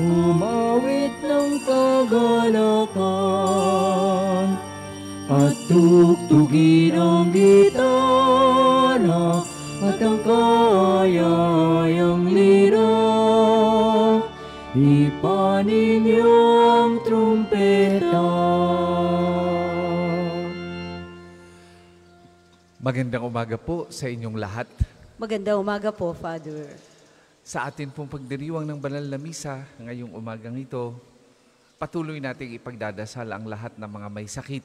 umawit ng kagalakan at tugtugin ang gitara at ang kayayang lira. Ipanin niyo ang trumpeta. Magandang umaga po sa inyong lahat. Maganda umaga po, Father. Sa atin pong pagdiriwang ng banal na misa ngayong umagang ito, patuloy nating ipagdadasal ang lahat ng mga may sakit,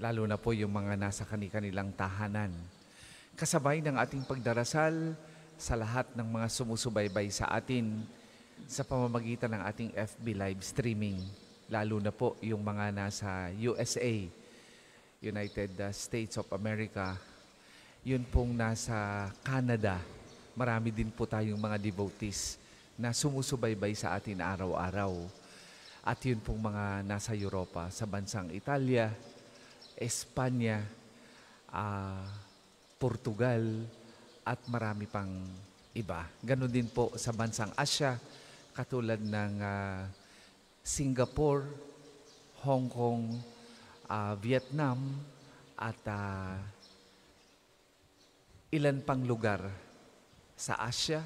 lalo na po yung mga nasa kanilang tahanan. Kasabay ng ating pagdarasal sa lahat ng mga sumusubaybay sa atin sa pamamagitan ng ating FB live streaming, lalo na po yung mga nasa USA, United uh, States of America, yun pong nasa Canada. Marami din po tayong mga devotees na sumusubaybay sa atin araw-araw. At yun pong mga nasa Europa, sa bansang Italia, Espanya, ah, Portugal, at marami pang iba. Ganon din po sa bansang Asia, katulad ng ah, Singapore, Hong Kong, ah, Vietnam, at ah, ilan pang lugar sa Asia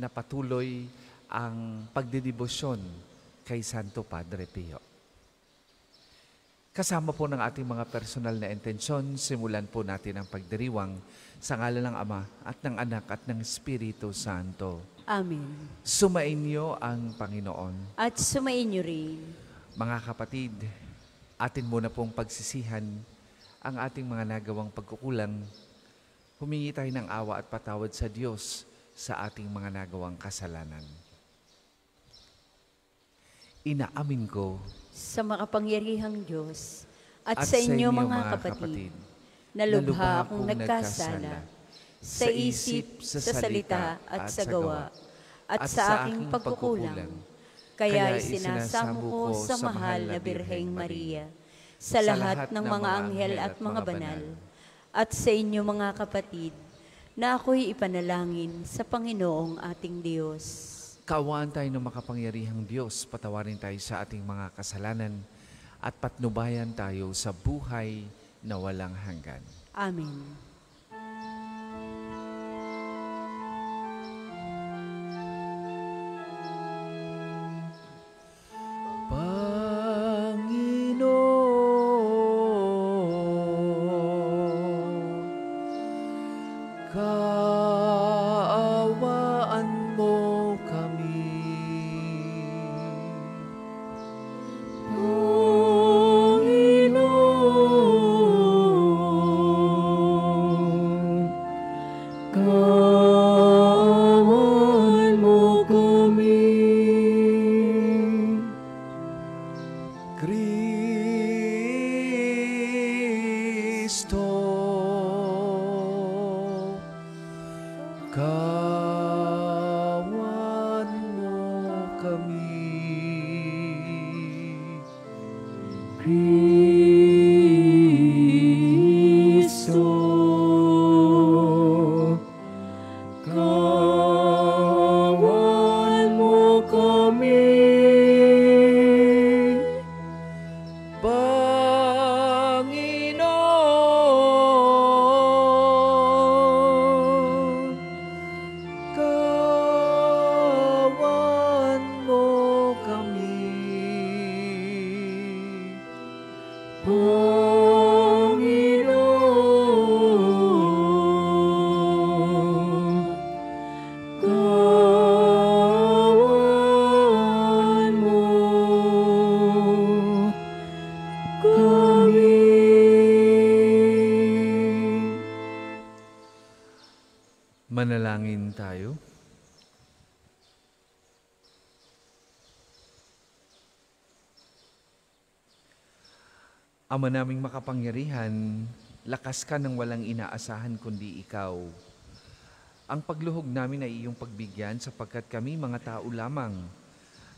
na patuloy ang pagdedibosyon kay Santo Padre Pio. Kasama po ng ating mga personal na intensyon, simulan po natin ang pagdiriwang sa ngalan ng Ama at ng Anak at ng Espiritu Santo. Amen. Sumainyo ang Panginoon. At sumain niyo rin. Mga kapatid, atin muna pong pagsisihan ang ating mga nagawang pagkukulang. Humingi tayo ng awa at patawad sa Diyos sa ating mga nagawang kasalanan. Inaamin ko Sa makapangyarihang Diyos at, at sa inyo mga, kapatid, na lubha akong nagkasala sa isip, sa salita at sa gawa at sa aking pagkukulang. Kaya isinasamo ko sa mahal na Birheng Maria, sa lahat ng mga anghel at mga banal, at sa inyo mga kapatid, na ako'y ipanalangin sa Panginoong ating Diyos. Kaawaan tayo ng makapangyarihang Diyos, patawarin tayo sa ating mga kasalanan at patnubayan tayo sa buhay na walang hanggan. Amen. Manalangin tayo. Ama naming makapangyarihan, lakas ka ng walang inaasahan kundi ikaw. Ang pagluhog namin ay iyong pagbigyan sapagkat kami mga tao lamang.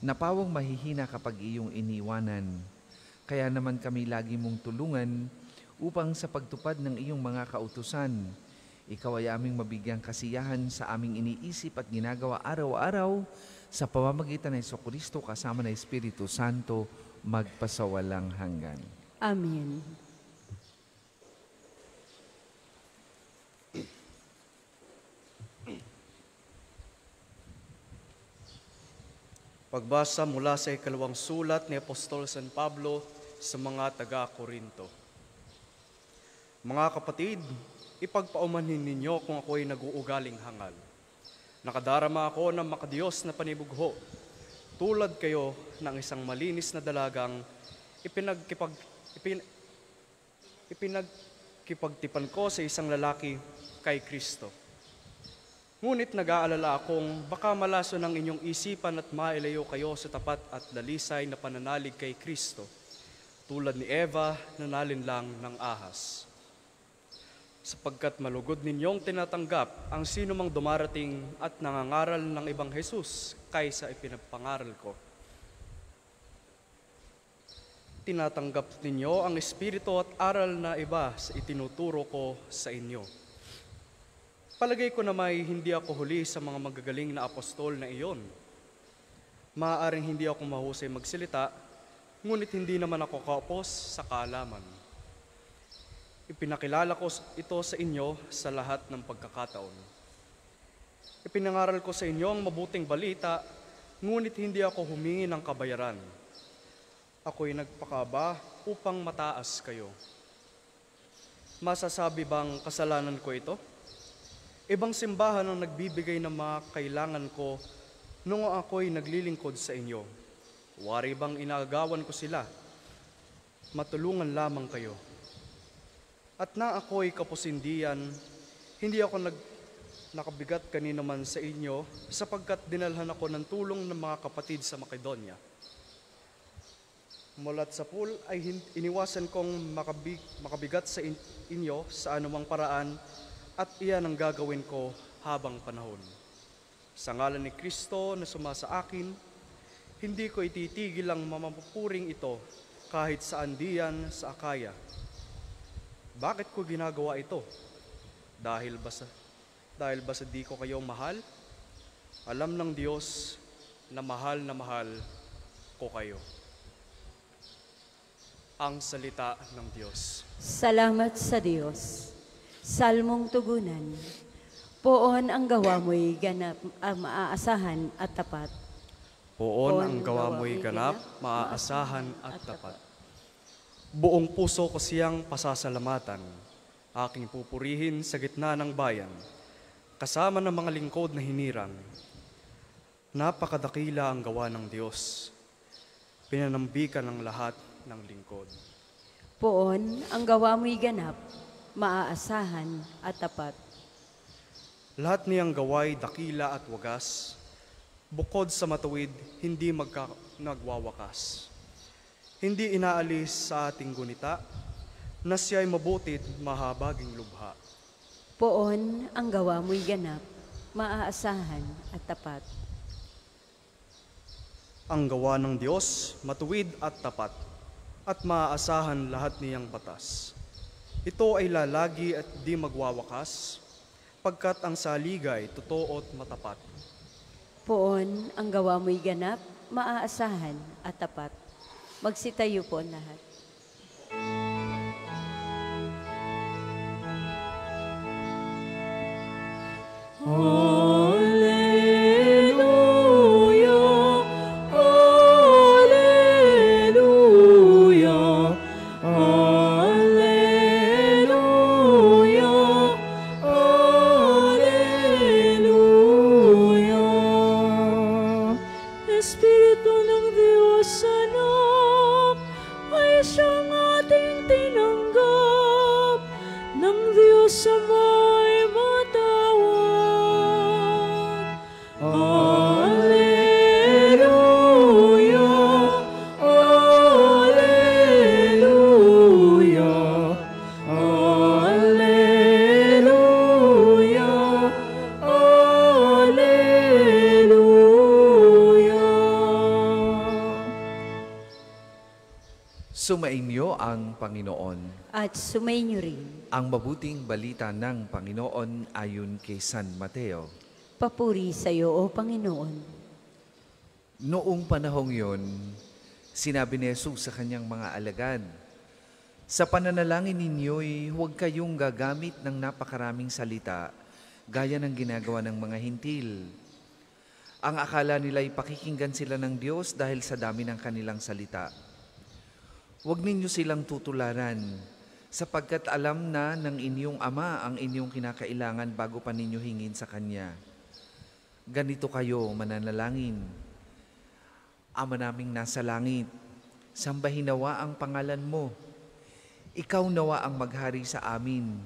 Napawang mahihina kapag iyong iniwanan. Kaya naman kami lagi mong tulungan upang sa pagtupad ng iyong mga kautusan, ikaw ay aming mabigyang kasiyahan sa aming iniisip at ginagawa araw-araw sa pamamagitan ng Iso Kristo kasama ng Espiritu Santo, magpasawalang hanggan. Amen. Pagbasa mula sa ikalawang sulat ni Apostol San Pablo sa mga taga-Korinto. Mga kapatid, ipagpaumanhin ninyo kung ako'y nag-uugaling hangal. Nakadarama ako ng makadiyos na panibugho, tulad kayo ng isang malinis na dalagang ipinagkipag, ipin, ipinagkipagtipan ko sa isang lalaki kay Kristo. Ngunit nag-aalala akong baka malaso ng inyong isipan at mailayo kayo sa tapat at dalisay na pananalig kay Kristo, tulad ni Eva na nalinlang ng ahas. Sapagkat malugod ninyong tinatanggap ang sino mang dumarating at nangangaral ng ibang Jesus kaysa ipinagpangaral ko. Tinatanggap ninyo ang Espiritu at aral na iba sa itinuturo ko sa inyo. Palagay ko na may hindi ako huli sa mga magagaling na apostol na iyon. Maaaring hindi ako mahusay magsilita, ngunit hindi naman ako kaupos sa kaalaman. Ipinakilala ko ito sa inyo sa lahat ng pagkakataon. Ipinangaral ko sa inyo ang mabuting balita, ngunit hindi ako humingi ng kabayaran. Ako'y nagpakaba upang mataas kayo. Masasabi bang kasalanan ko ito? Ibang simbahan ang nagbibigay ng mga kailangan ko nung ako'y naglilingkod sa inyo. Wari bang inaagawan ko sila? Matulungan lamang kayo. At na ako'y kapusindian, hindi ako nag, nakabigat kanino man sa inyo sapagkat dinalhan ako ng tulong ng mga kapatid sa Makedonya. Mulat sa pool ay iniwasan kong makabig, makabigat sa in- inyo sa anumang paraan at iyan ang gagawin ko habang panahon. Sa ngalan ni Kristo na sumasa akin, hindi ko ititigil ang mamapupuring ito kahit saan diyan sa Akaya. Bakit ko ginagawa ito? Dahil ba sa, dahil ba sa di ko kayo mahal? Alam ng Diyos na mahal na mahal ko kayo. Ang salita ng Diyos. Salamat sa Diyos. Salmong tugunan. Poon ang gawa mo'y ganap, ang maaasahan at tapat. Poon ang gawa mo'y ganap, maaasahan at tapat. Buong puso ko siyang pasasalamatan, aking pupurihin sa gitna ng bayan, kasama ng mga lingkod na hinirang. Napakadakila ang gawa ng Diyos, pinanambikan ng lahat ng lingkod. Poon ang gawa mo'y ganap, maaasahan at tapat. Lahat niyang gaway dakila at wagas, bukod sa matuwid, hindi magka, nagwawakas. Hindi inaalis sa ating gunita, na siya'y mabutit mahabaging lubha. Poon ang gawa mo'y ganap, maaasahan at tapat. Ang gawa ng Diyos, matuwid at tapat, at maaasahan lahat niyang batas. Ito ay lalagi at di magwawakas, pagkat ang saligay totoo at matapat. Poon ang gawa mo'y ganap, maaasahan at tapat. Magsitayo po lahat. Alleluia, Sumainyo ang Panginoon. At sumainyo rin, Ang mabuting balita ng Panginoon ayon kay San Mateo. papuri sa iyo, O Panginoon. Noong panahong yon, sinabi ni Jesus sa kanyang mga alagad, Sa pananalangin ninyo'y huwag kayong gagamit ng napakaraming salita gaya ng ginagawa ng mga hintil. Ang akala nila'y pakikinggan sila ng Diyos dahil sa dami ng kanilang salita. Huwag ninyo silang tutularan sapagkat alam na ng inyong Ama ang inyong kinakailangan bago pa ninyo hingin sa Kanya. Ganito kayo mananalangin. Ama naming nasa langit, sambahin nawa ang pangalan mo. Ikaw nawa ang maghari sa amin.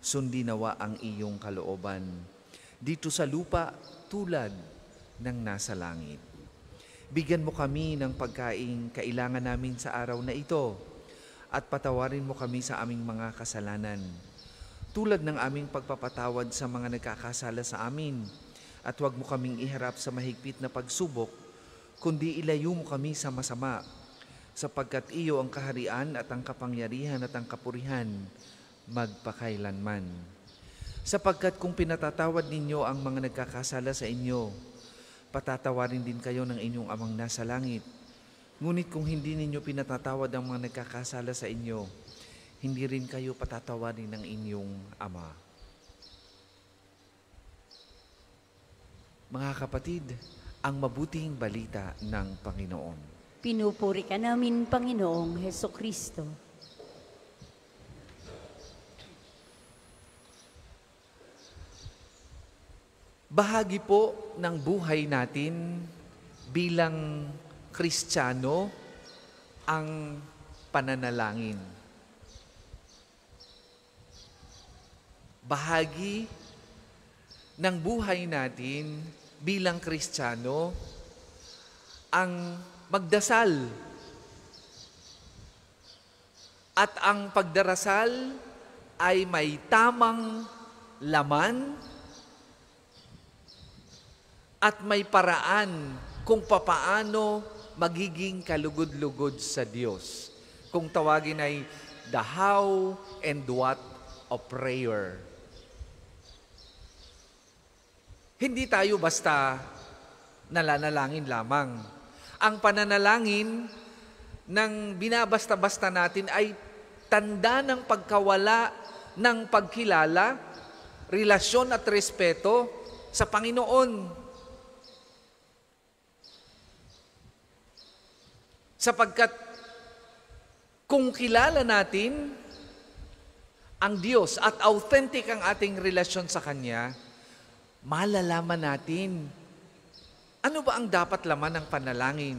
Sundi nawa ang iyong kalooban. Dito sa lupa tulad ng nasa langit. Bigyan mo kami ng pagkain kailangan namin sa araw na ito at patawarin mo kami sa aming mga kasalanan. Tulad ng aming pagpapatawad sa mga nagkakasala sa amin at huwag mo kaming iharap sa mahigpit na pagsubok kundi ilayo mo kami sa masama, sapagkat iyo ang kaharian at ang kapangyarihan at ang kapurihan magpakailanman. Sapagkat kung pinatatawad ninyo ang mga nagkakasala sa inyo, patatawarin din kayo ng inyong amang nasa langit. Ngunit kung hindi ninyo pinatatawad ang mga nagkakasala sa inyo, hindi rin kayo patatawarin ng inyong ama. Mga kapatid, ang mabuting balita ng Panginoon. Pinupuri ka namin, Panginoong Heso Kristo. Bahagi po ng buhay natin bilang Kristiyano ang pananalangin. Bahagi ng buhay natin bilang Kristiyano ang magdasal at ang pagdarasal ay may tamang laman at may paraan kung papaano magiging kalugod-lugod sa Diyos. Kung tawagin ay the how and what of prayer. Hindi tayo basta nalanalangin lamang. Ang pananalangin ng binabasta-basta natin ay tanda ng pagkawala ng pagkilala, relasyon at respeto sa Panginoon. Sapagkat kung kilala natin ang Diyos at authentic ang ating relasyon sa Kanya, malalaman natin ano ba ang dapat laman ng panalangin?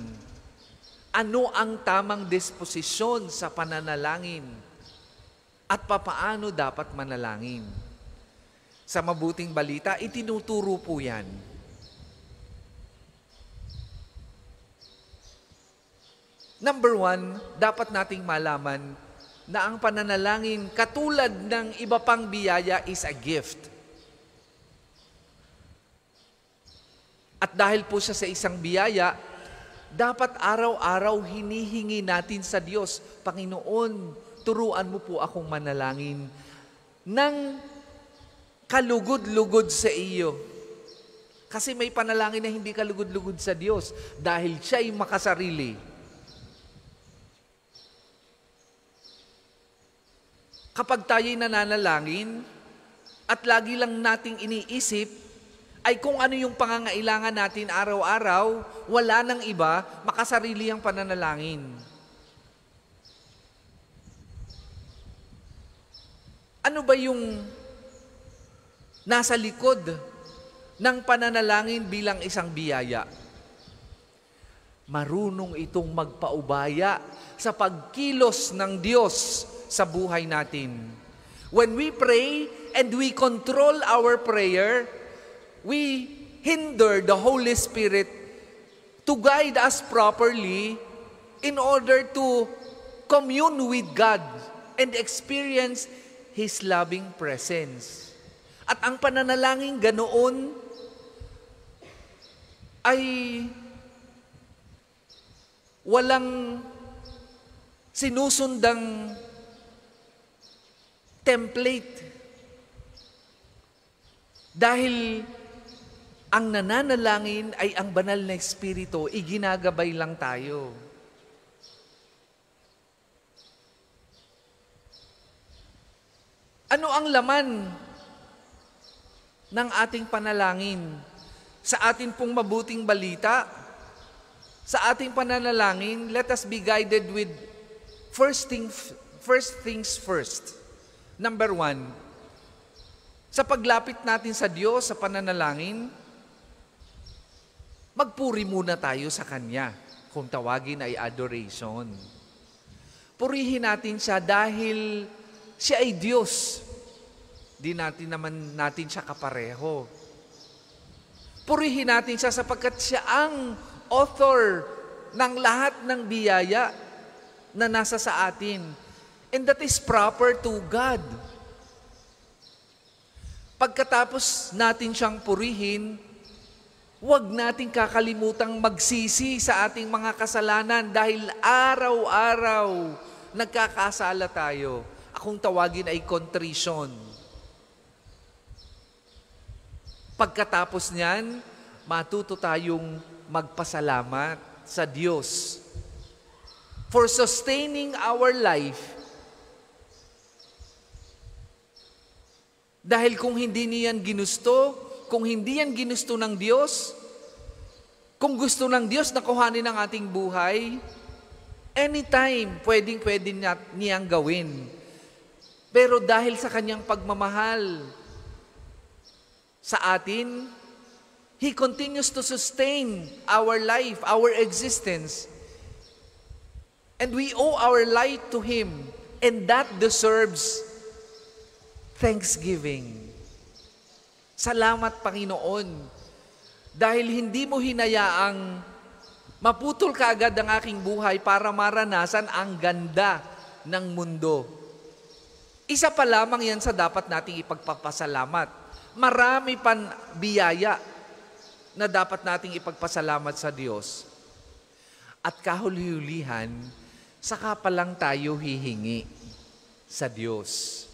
Ano ang tamang disposisyon sa pananalangin? At papaano dapat manalangin? Sa mabuting balita, itinuturo po yan. Number one, dapat nating malaman na ang pananalangin katulad ng iba pang biyaya is a gift. At dahil po siya sa isang biyaya, dapat araw-araw hinihingi natin sa Diyos, Panginoon, turuan mo po akong manalangin ng kalugod-lugod sa iyo. Kasi may panalangin na hindi kalugod-lugod sa Diyos dahil siya ay makasarili. Kapag tayo'y nananalangin at lagi lang nating iniisip ay kung ano yung pangangailangan natin araw-araw, wala nang iba, makasarili ang pananalangin. Ano ba yung nasa likod ng pananalangin bilang isang biyaya? Marunong itong magpaubaya sa pagkilos ng Diyos sa buhay natin. When we pray and we control our prayer, we hinder the Holy Spirit to guide us properly in order to commune with God and experience His loving presence. At ang pananalangin ganoon ay walang sinusundang template. Dahil ang nananalangin ay ang banal na Espiritu, iginagabay lang tayo. Ano ang laman ng ating panalangin? Sa atin pong mabuting balita, sa ating pananalangin, let us be guided with first things, first things first. Number one, sa paglapit natin sa Diyos sa pananalangin, magpuri muna tayo sa Kanya. Kung tawagin ay adoration. Purihin natin siya dahil siya ay Diyos. Di natin naman natin siya kapareho. Purihin natin siya sapagkat siya ang author ng lahat ng biyaya na nasa sa atin. And that is proper to God. Pagkatapos natin siyang purihin, huwag nating kakalimutang magsisi sa ating mga kasalanan dahil araw-araw nagkakasala tayo. Akong tawagin ay contrition. Pagkatapos niyan, matuto tayong magpasalamat sa Diyos for sustaining our life. Dahil kung hindi niyan ginusto, kung hindi yan ginusto ng Diyos, kung gusto ng Diyos na kuhanin ang ating buhay, anytime pwedeng pwede niya, niyang gawin. Pero dahil sa kanyang pagmamahal sa atin, He continues to sustain our life, our existence. And we owe our life to Him. And that deserves thanksgiving. Salamat, Panginoon, dahil hindi mo hinayaang maputol ka agad ang aking buhay para maranasan ang ganda ng mundo. Isa pa lamang yan sa dapat nating ipagpapasalamat. Marami pan biyaya na dapat nating ipagpasalamat sa Diyos. At kahuli-hulihan, saka pa lang tayo hihingi sa Diyos.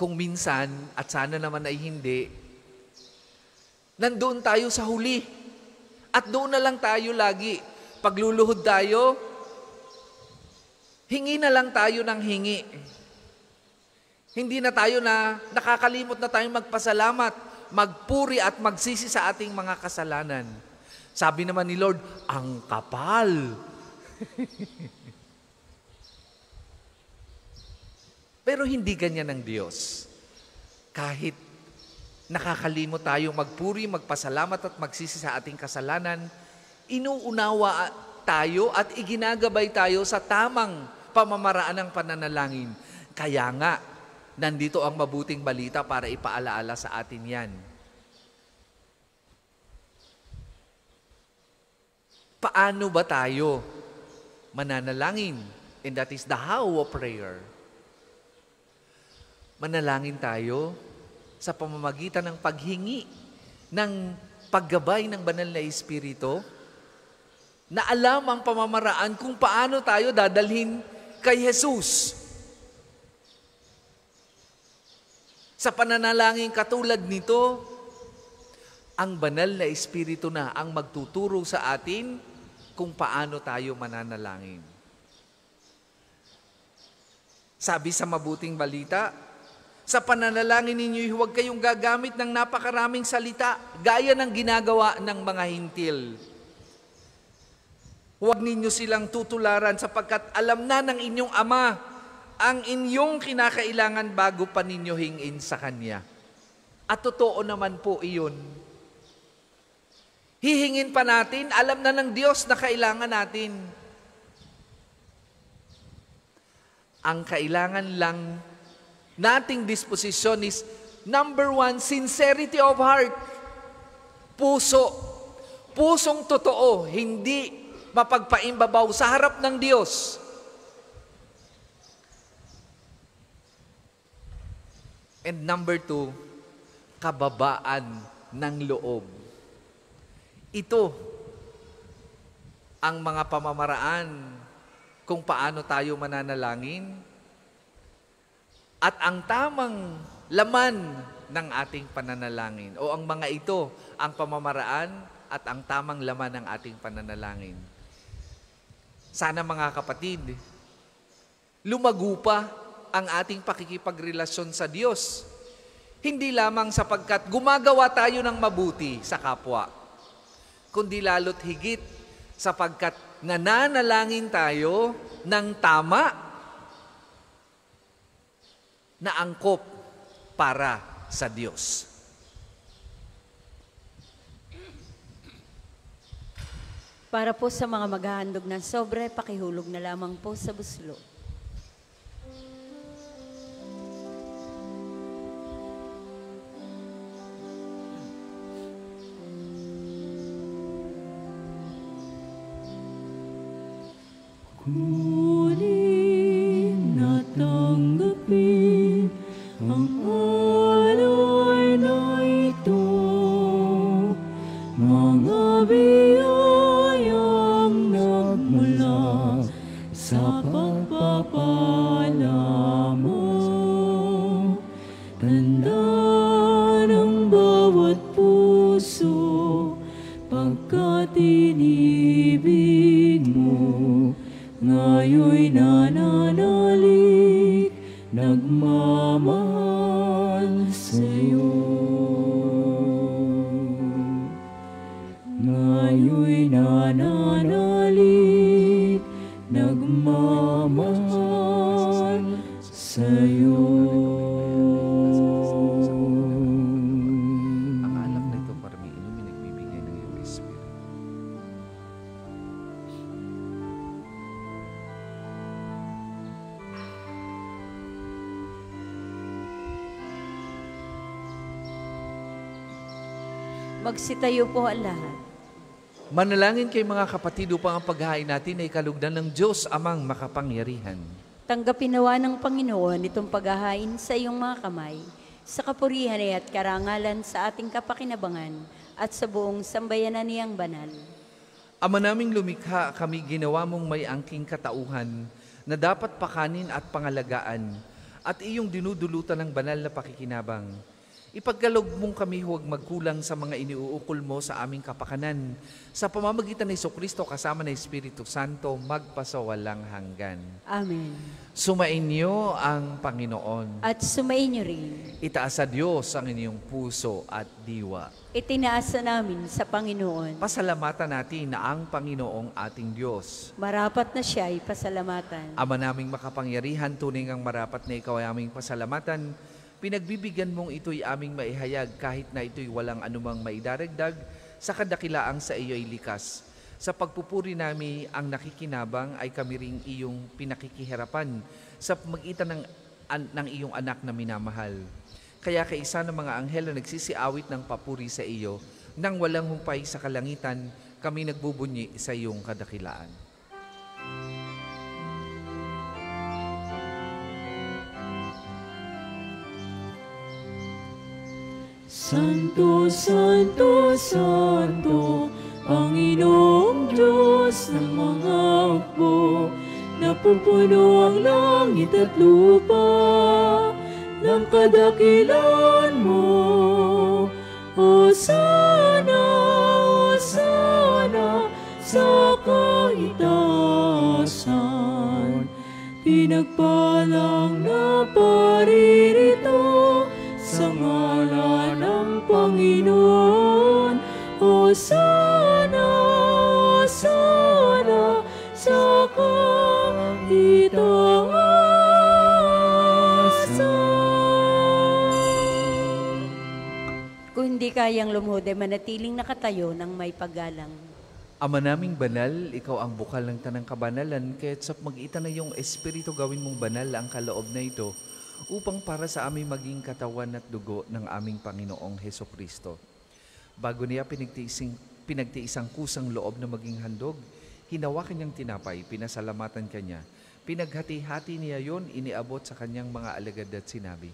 Kung minsan, at sana naman ay hindi, nandoon tayo sa huli. At doon na lang tayo lagi. Pagluluhod tayo, hingi na lang tayo ng hingi. Hindi na tayo na nakakalimot na tayong magpasalamat, magpuri at magsisi sa ating mga kasalanan. Sabi naman ni Lord, ang kapal. Pero hindi ganyan ng Diyos. Kahit nakakalimot tayong magpuri, magpasalamat at magsisi sa ating kasalanan, inuunawa tayo at iginagabay tayo sa tamang pamamaraan ng pananalangin. Kaya nga, nandito ang mabuting balita para ipaalaala sa atin yan. Paano ba tayo mananalangin? And that is the how of prayer. Manalangin tayo sa pamamagitan ng paghingi ng paggabay ng banal na Espiritu na alam ang pamamaraan kung paano tayo dadalhin kay Jesus. Sa pananalangin katulad nito, ang banal na Espiritu na ang magtuturo sa atin kung paano tayo mananalangin. Sabi sa mabuting balita, sa pananalangin ninyo, huwag kayong gagamit ng napakaraming salita, gaya ng ginagawa ng mga hintil. Huwag ninyo silang tutularan sapagkat alam na ng inyong Ama ang inyong kinakailangan bago pa ninyo hingin sa Kanya. At totoo naman po iyon. Hihingin pa natin, alam na ng Diyos na kailangan natin. Ang kailangan lang nating disposisyon is number one, sincerity of heart. Puso. Pusong totoo, hindi mapagpaimbabaw sa harap ng Diyos. And number two, kababaan ng loob. Ito ang mga pamamaraan kung paano tayo mananalangin at ang tamang laman ng ating pananalangin o ang mga ito ang pamamaraan at ang tamang laman ng ating pananalangin. Sana mga kapatid, lumago pa ang ating pakikipagrelasyon sa Diyos. Hindi lamang sapagkat gumagawa tayo ng mabuti sa kapwa, kundi lalo't higit sapagkat nananalangin tayo ng tama na angkop para sa Diyos. Para po sa mga maghahandog ng sobre, pakihulog na lamang po sa buslo. Kunin Magsitayo po ang lahat. Manalangin kay mga kapatid upang ang paghahain natin ay kalugdan ng Diyos amang makapangyarihan. Tanggapin nawa ng Panginoon itong paghahain sa iyong mga kamay, sa kapurihan ay at karangalan sa ating kapakinabangan at sa buong sambayanan niyang banal. Ama naming lumikha, kami ginawa mong may angking katauhan na dapat pakanin at pangalagaan at iyong dinudulutan ng banal na pakikinabang. Ipagkalog mong kami huwag magkulang sa mga iniuukol mo sa aming kapakanan sa pamamagitan ni Kristo kasama ng Espiritu Santo magpasawalang hanggan. Amen. Sumainyo ang Panginoon. At sumainyo rin, Itaas sa Diyos ang inyong puso at diwa. itinaasa namin sa Panginoon. Pasalamatan natin na ang Panginoong ating Diyos. Marapat na siya ay pasalamatan. Ama naming makapangyarihan, tunay ngang marapat na ikaw ay aming pasalamatan. Pinagbibigyan mong ito'y aming maihayag kahit na ito'y walang anumang maidaragdag sa kadakilaang sa iyo ay likas. Sa pagpupuri namin ang nakikinabang ay kami ring iyong pinakikihirapan sa magitan ng, an- ng iyong anak na minamahal. Kaya kaisa ng mga anghel na nagsisiawit ng papuri sa iyo, nang walang humpay sa kalangitan, kami nagbubunyi sa iyong kadakilaan. Santo, Santo, Santo, Panginoong Diyos ng mga hukbo, napupuno ang langit at lupa ng kadakilan mo. O sana, o sana, sa kaitaasan, pinagpalang na paririto O sana, sa kaitaasan. Kung hindi kayang lumuhod ay manatiling nakatayo ng may paggalang. Ama naming banal, ikaw ang bukal ng tanang kabanalan, kaya't sa magitan na iyong Espiritu gawin mong banal ang kaloob na ito, upang para sa aming maging katawan at dugo ng aming Panginoong Heso Kristo. Bago niya pinagtiising, pinagtiisang kusang loob na maging handog, hinawakan niyang tinapay, pinasalamatan kanya, pinaghati-hati niya yon, iniabot sa kanyang mga alagad at sinabi,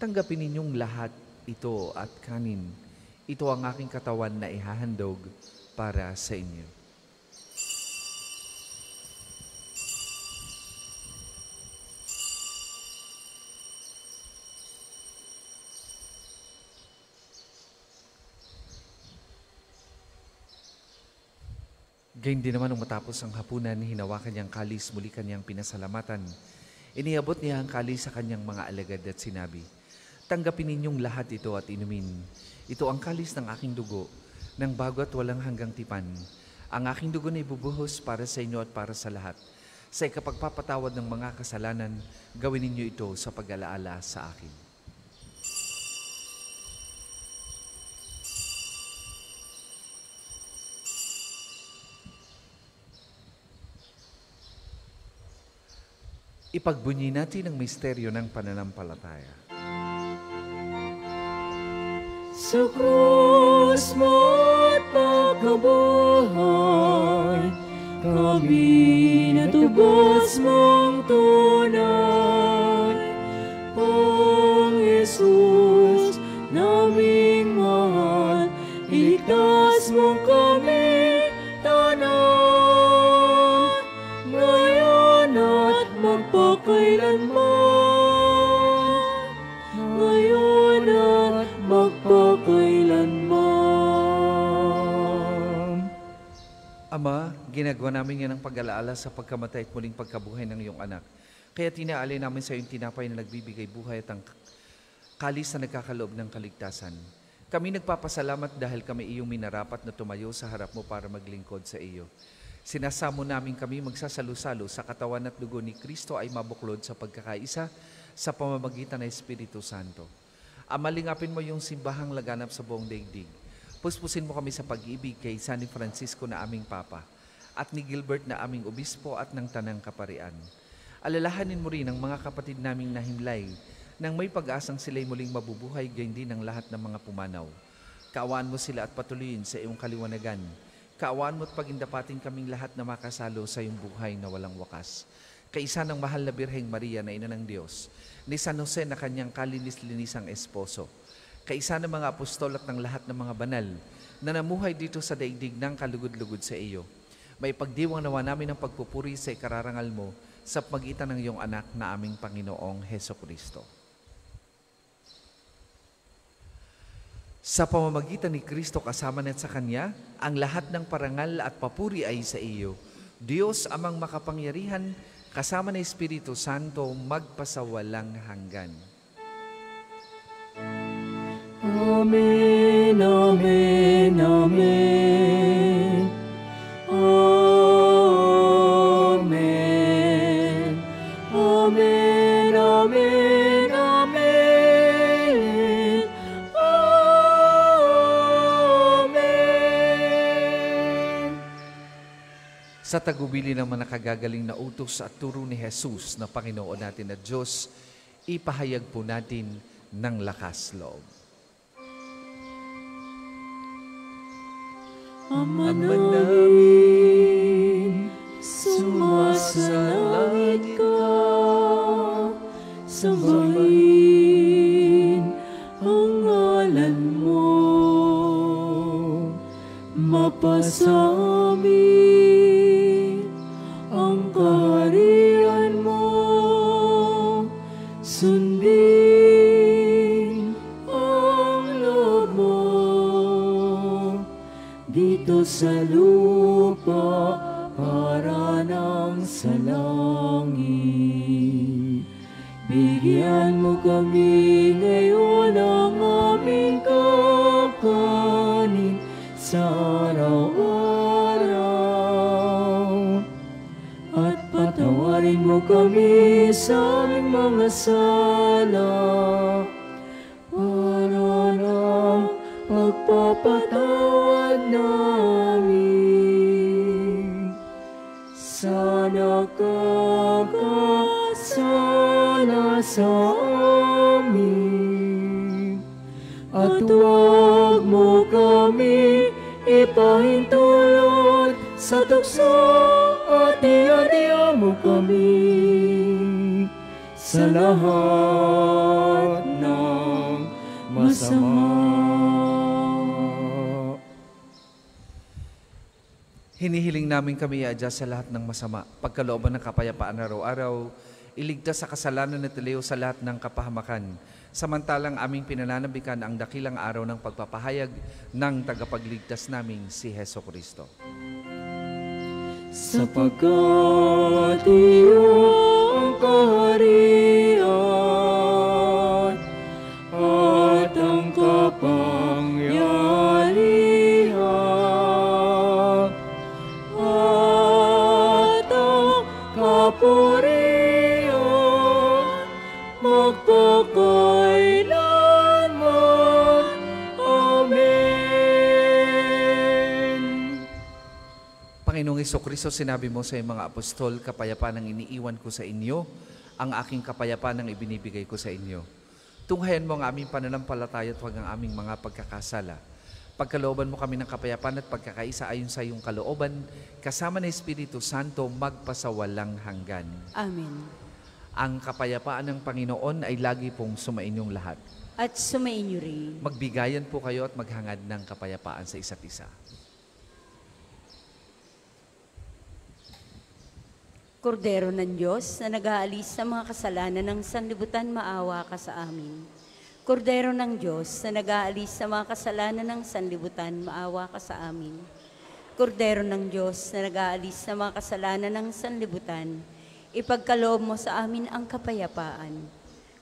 Tanggapin ninyong lahat ito at kanin. Ito ang aking katawan na ihahandog para sa inyo. Gayun din naman nung matapos ang hapunan, hinawakan niyang kalis, muli kanyang pinasalamatan. Iniabot niya ang kalis sa kanyang mga alagad at sinabi, Tanggapin ninyong lahat ito at inumin. Ito ang kalis ng aking dugo, ng bago at walang hanggang tipan. Ang aking dugo na ibubuhos para sa inyo at para sa lahat. Sa ikapagpapatawad ng mga kasalanan, gawin ninyo ito sa pag-alaala sa akin. Ipagbunyi natin ang misteryo ng pananampalataya. Sa krus mo't pagkabuhay, kami natubos mong tunay. Ama, ginagawa namin yan ang pag-alaala sa pagkamatay at muling pagkabuhay ng iyong anak. Kaya tinaali namin sa iyong tinapay na nagbibigay buhay at ang kalis na nagkakaloob ng kaligtasan. Kami nagpapasalamat dahil kami iyong minarapat na tumayo sa harap mo para maglingkod sa iyo. Sinasamo namin kami magsasalo-salo sa katawan at dugo ni Kristo ay mabuklod sa pagkakaisa sa pamamagitan ng Espiritu Santo. Amalingapin mo yung simbahang laganap sa buong daigdig. Puspusin mo kami sa pag-ibig kay San Francisco na aming Papa at ni Gilbert na aming Obispo at ng Tanang Kaparian. Alalahanin mo rin ang mga kapatid naming nahimlay nang may pag-asang sila'y muling mabubuhay gayon din ang lahat ng mga pumanaw. Kaawaan mo sila at patuloyin sa iyong kaliwanagan. Kaawaan mo at pagindapatin kaming lahat na makasalo sa iyong buhay na walang wakas. Kaisa ng mahal na Birheng Maria na ina ng Diyos, ni San Jose na kanyang kalinis-linisang esposo, kaisa ng mga apostol at ng lahat ng mga banal na namuhay dito sa daigdig ng kalugod-lugod sa iyo. May pagdiwang nawa namin ang pagpupuri sa ikararangal mo sa pagitan ng iyong anak na aming Panginoong Heso Kristo. Sa pamamagitan ni Kristo kasama at sa Kanya, ang lahat ng parangal at papuri ay sa iyo. Diyos amang makapangyarihan, kasama ng Espiritu Santo, magpasawalang hanggan. Amen, amen, amen. Amen. Amen, amen, amen. Amen. Sa tagubili ng mga nakagagaling na utos at turo ni Jesus na Panginoon natin at Diyos, ipahayag po natin ng lakas loob. Ama namin, sumasalangit ka, sambahin ang ngalan mo. Mapasamin Bigyan mo kami ngayon ng aming kakanin sa araw-araw. At patawarin mo kami sa aming mga sala para ng pagpapatawad namin. Sana kakasala sa amin. At huwag mo kami ipahintulot sa tukso at iadiya mo kami. Sa lahat ng masama. Hinihiling namin kami iadya sa lahat ng masama, pagkalooban ng kapayapaan araw-araw, iligtas sa kasalanan at iliw sa lahat ng kapahamakan, samantalang aming pinananabikan ang dakilang araw ng pagpapahayag ng tagapagligtas naming si Heso Kristo. sapagkat iyong kaharian Heso Kristo, sinabi mo sa mga apostol, kapayapaan ang iniiwan ko sa inyo, ang aking kapayapaan ang ibinibigay ko sa inyo. Tunghayan mo ang aming pananampalataya at huwag ang aming mga pagkakasala. Pagkalooban mo kami ng kapayapaan at pagkakaisa ayon sa iyong kalooban, kasama ng Espiritu Santo, magpasawalang hanggan. Amen. Ang kapayapaan ng Panginoon ay lagi pong sumainyong lahat. At sumainyo rin. Magbigayan po kayo at maghangad ng kapayapaan sa isa't isa. Kordero ng Diyos na nag-aalis sa mga kasalanan ng sanlibutan, maawa ka sa amin. Kordero ng Diyos na nag-aalis sa mga kasalanan ng sanlibutan, maawa ka sa amin. Kordero ng Diyos na nag-aalis sa mga kasalanan ng sanlibutan, ipagkaloob mo sa amin ang kapayapaan.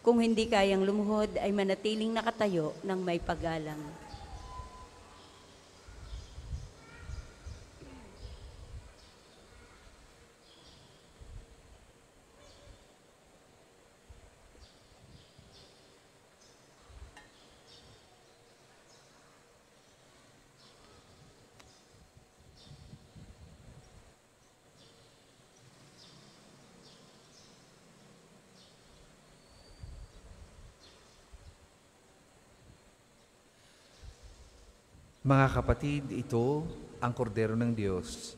Kung hindi kayang lumuhod, ay manatiling nakatayo ng may paggalang. Mga kapatid, ito ang kordero ng Diyos.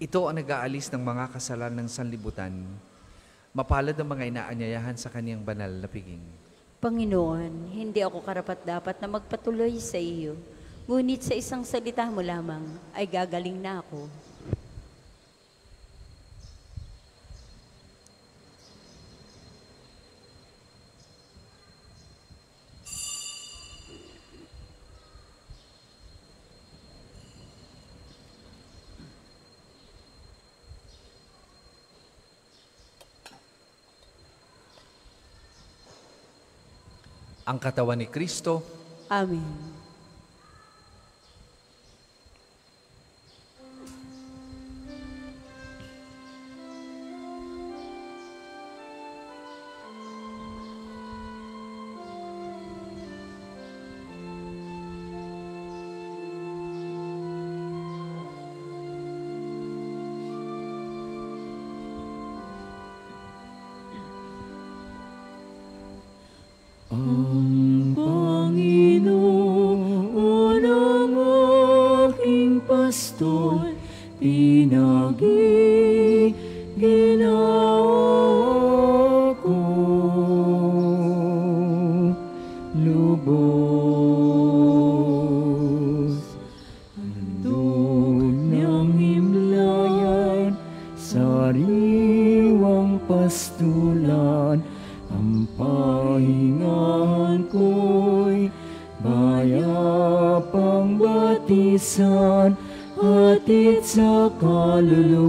Ito ang nag-aalis ng mga kasalanan ng sanlibutan. Mapalad ang mga inaanyayahan sa kaniyang banal na piging. Panginoon, hindi ako karapat dapat na magpatuloy sa iyo. Ngunit sa isang salita mo lamang ay gagaling na ako. Ang katawan ni Kristo, Amen. Pastulan, ang pahingahan ko'y bayapang batisan, hatid sa kaluluwa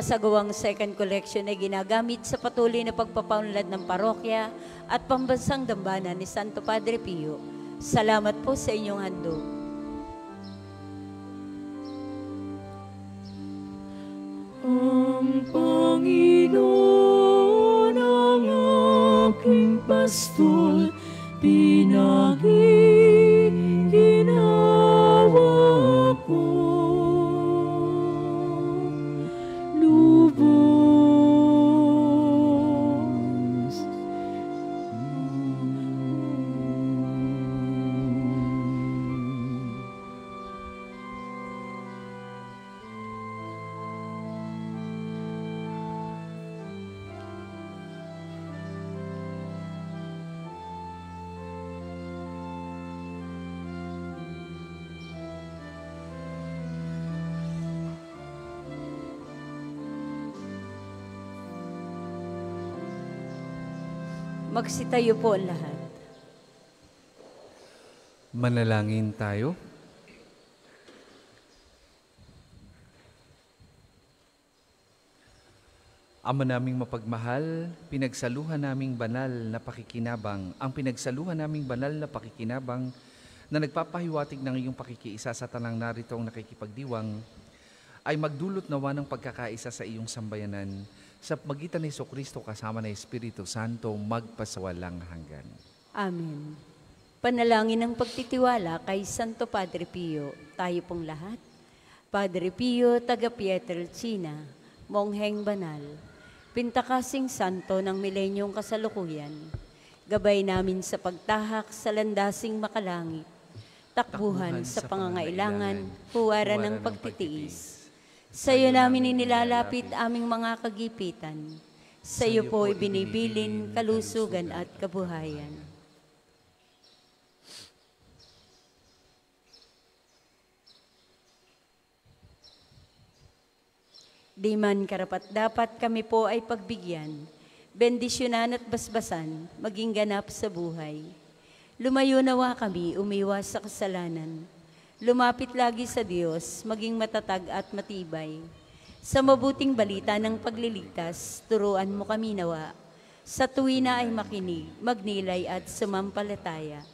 isasagawang second collection ay ginagamit sa patuloy na pagpapaunlad ng parokya at pambansang dambana ni Santo Padre Pio. Salamat po sa inyong handog. Magsitayo po ang lahat. Manalangin tayo. Ama naming mapagmahal, pinagsaluhan naming banal na pakikinabang, ang pinagsaluhan naming banal na pakikinabang na nagpapahiwatig ng iyong pakikiisa sa tanang naritong nakikipagdiwang, ay magdulot nawa ng pagkakaisa sa iyong sambayanan sa magitan ni Kristo kasama ng Espiritu Santo magpasawalang hanggan. Amen. Panalangin ng pagtitiwala kay Santo Padre Pio, tayo pong lahat. Padre Pio, taga Pietrelcina, Mongheng Banal, Pintakasing Santo ng Milenyong Kasalukuyan, gabay namin sa pagtahak sa landasing makalangit, takbuhan sa pangangailangan, huwaran ng pagtitiis. Sa iyo namin inilalapit aming mga kagipitan. Sa iyo po ibinibilin kalusugan at kabuhayan. Di man karapat dapat kami po ay pagbigyan, bendisyonan at basbasan, maging ganap sa buhay. Lumayo nawa kami, umiwas sa kasalanan. Lumapit lagi sa Diyos, maging matatag at matibay. Sa mabuting balita ng pagliligtas, turuan mo kami nawa. Sa tuwina ay makinig, magnilay at sumampalataya.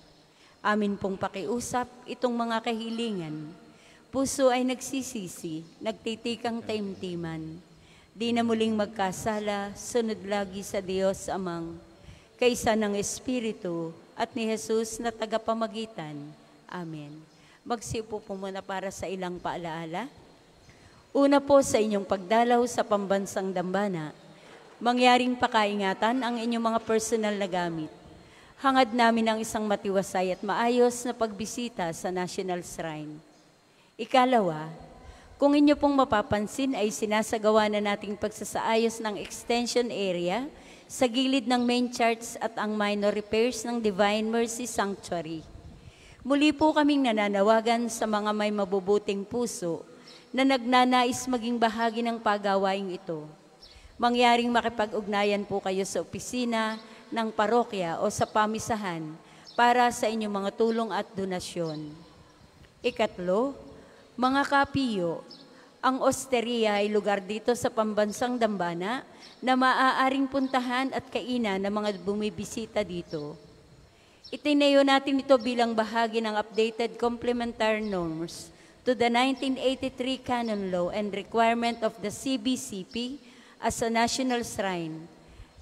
Amin pong pakiusap itong mga kahilingan. Puso ay nagsisisi, nagtitikang taimtiman. Di na muling magkasala, sunod lagi sa Diyos Amang, kaysa ng Espiritu at ni Jesus na tagapamagitan. Amen. Magsipo po muna para sa ilang paalaala. Una po sa inyong pagdalaw sa pambansang dambana, mangyaring pakaingatan ang inyong mga personal na gamit. Hangad namin ang isang matiwasay at maayos na pagbisita sa National Shrine. Ikalawa, kung inyo pong mapapansin ay sinasagawa na nating pagsasaayos ng extension area sa gilid ng main church at ang minor repairs ng Divine Mercy Sanctuary. Muli po kaming nananawagan sa mga may mabubuting puso na nagnanais maging bahagi ng pagawaing ito. Mangyaring makipag-ugnayan po kayo sa opisina ng parokya o sa pamisahan para sa inyong mga tulong at donasyon. Ikatlo, mga kapiyo, ang osteria ay lugar dito sa pambansang Dambana na maaaring puntahan at kainan ng mga bumibisita dito. Itinayo natin ito bilang bahagi ng updated complementary norms to the 1983 Canon Law and requirement of the CBCP as a national shrine.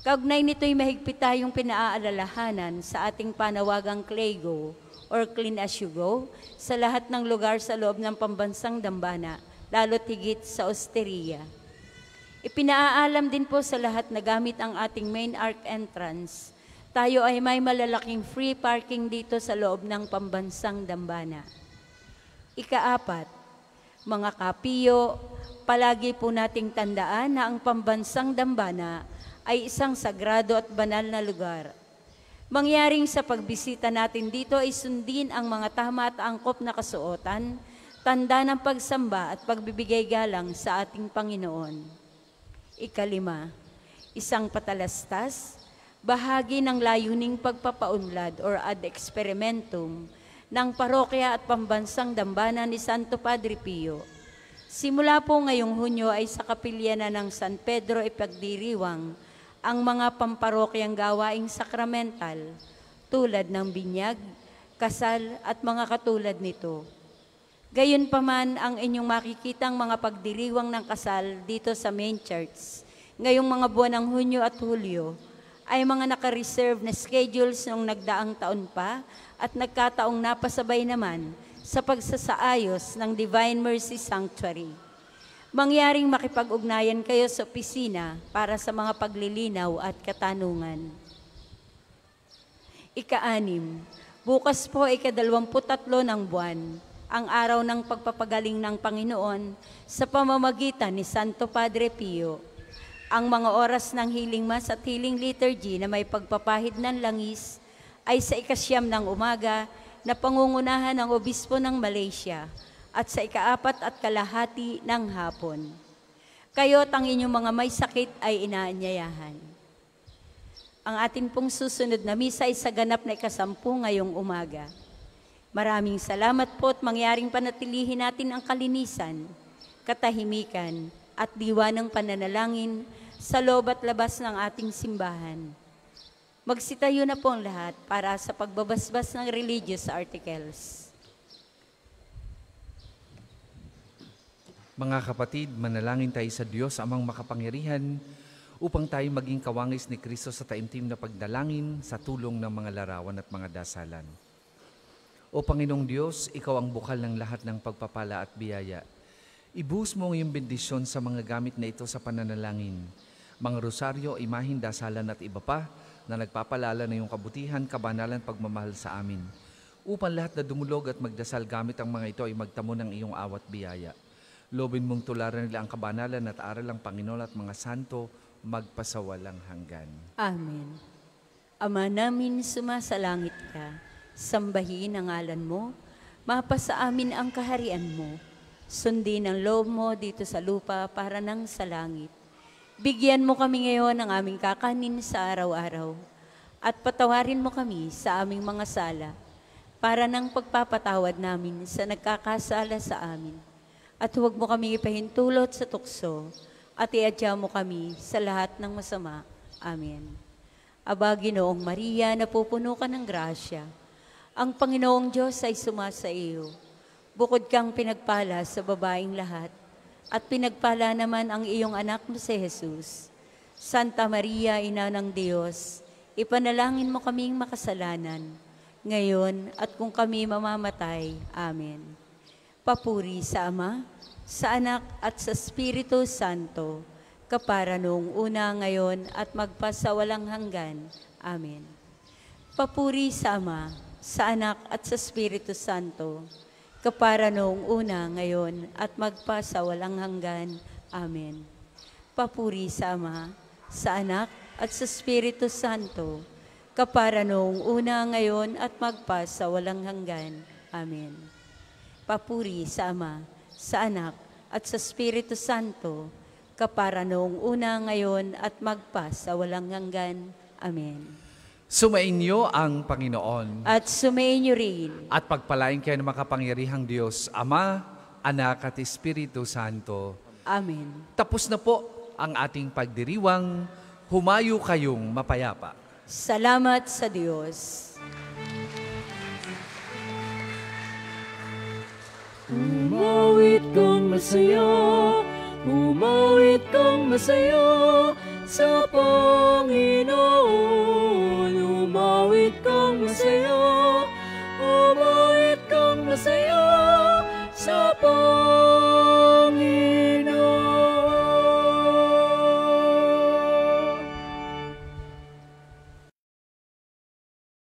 Kaugnay nito'y mahigpit tayong pinaaalalahanan sa ating panawagang CLAYGO or Clean As You Go sa lahat ng lugar sa loob ng pambansang dambana, lalo't higit sa osteria. Ipinaaalam din po sa lahat na gamit ang ating main arc entrance, tayo ay may malalaking free parking dito sa loob ng pambansang dambana. Ikaapat, mga kapiyo, palagi po nating tandaan na ang pambansang dambana ay isang sagrado at banal na lugar. Mangyaring sa pagbisita natin dito ay sundin ang mga tama at angkop na kasuotan, tanda ng pagsamba at pagbibigay galang sa ating Panginoon. Ikalima, isang patalastas, bahagi ng layuning pagpapaunlad or ad experimentum ng parokya at pambansang dambana ni Santo Padre Pio. Simula po ngayong Hunyo ay sa kapilya na ng San Pedro ipagdiriwang ang mga pamparokyang gawaing sakramental tulad ng binyag, kasal at mga katulad nito. Gayunpaman ang inyong makikitang mga pagdiriwang ng kasal dito sa main church ngayong mga buwan ng Hunyo at Hulyo ay mga naka-reserve na schedules noong nagdaang taon pa at nagkataong napasabay naman sa pagsasaayos ng Divine Mercy Sanctuary. Mangyaring makipag-ugnayan kayo sa opisina para sa mga paglilinaw at katanungan. Ika-anim, bukas po ikadalwamputatlo ng buwan, ang araw ng pagpapagaling ng Panginoon sa pamamagitan ni Santo Padre Pio. Ang mga oras ng healing mass at healing liturgy na may pagpapahid ng langis ay sa ikasyam ng umaga na pangungunahan ng Obispo ng Malaysia at sa ikaapat at kalahati ng hapon. Kayo't ang inyong mga may sakit ay inaanyayahan. Ang atin pong susunod na misa ay sa ganap na ikasampu ngayong umaga. Maraming salamat po at mangyaring panatilihin natin ang kalinisan, katahimikan at diwa ng pananalangin sa loob at labas ng ating simbahan. Magsitayo na po ang lahat para sa pagbabasbas ng religious articles. Mga kapatid, manalangin tayo sa Diyos amang makapangyarihan upang tayo maging kawangis ni Kristo sa taimtim na pagdalangin sa tulong ng mga larawan at mga dasalan. O Panginoong Diyos, Ikaw ang bukal ng lahat ng pagpapala at biyaya. Ibuhos mo ang iyong bendisyon sa mga gamit na ito sa pananalangin. Mga rosaryo, imahin, dasalan at iba pa na nagpapalala na iyong kabutihan, kabanalan, pagmamahal sa amin. Upang lahat na dumulog at magdasal gamit ang mga ito ay magtamo ng iyong awat biyaya. Lobin mong tularan nila ang kabanalan at aral ng Panginoon at mga santo magpasawalang hanggan. Amen. Ama namin sumasalangit ka Sambahin ang ngalan mo, mapasa amin ang kaharian mo. Sundin ang loob mo dito sa lupa para nang sa langit. Bigyan mo kami ngayon ng aming kakanin sa araw-araw at patawarin mo kami sa aming mga sala para nang pagpapatawad namin sa nagkakasala sa amin. At huwag mo kami ipahintulot sa tukso at iadya mo kami sa lahat ng masama. Amen. Aba, Ginoong Maria, napupuno ka ng grasya. Ang Panginoong Diyos ay sumasa iyo. Bukod kang pinagpala sa babaing lahat, at pinagpala naman ang iyong anak na si Jesus. Santa Maria, Ina ng Diyos, ipanalangin mo kaming makasalanan, ngayon at kung kami mamamatay. Amen. Papuri sa Ama, sa Anak at sa Espiritu Santo, kapara noong una ngayon at magpasawalang hanggan. Amen. Papuri sa Ama, sa Anak at sa Espiritu Santo, kapara noong una, ngayon, at magpa sa walang hanggan. Amen. Papuri sa Ama, sa Anak at sa Espiritu Santo, kapara noong una, ngayon, at magpa sa walang hanggan. Amen. Papuri sa Ama, sa Anak at sa Espiritu Santo, kapara noong una, ngayon, at magpa sa walang hanggan. Amen. Sumainyo ang Panginoon. At sumainyo rin. At pagpalain kayo ng makapangyarihang Diyos, Ama, Anak at Espiritu Santo. Amen. Tapos na po ang ating pagdiriwang. Humayo kayong mapayapa. Salamat sa Diyos. Umawit kang masaya, umawit kang masaya, sa Panginoon. Umawit kang masaya, umawit kang masaya sa Panginoon.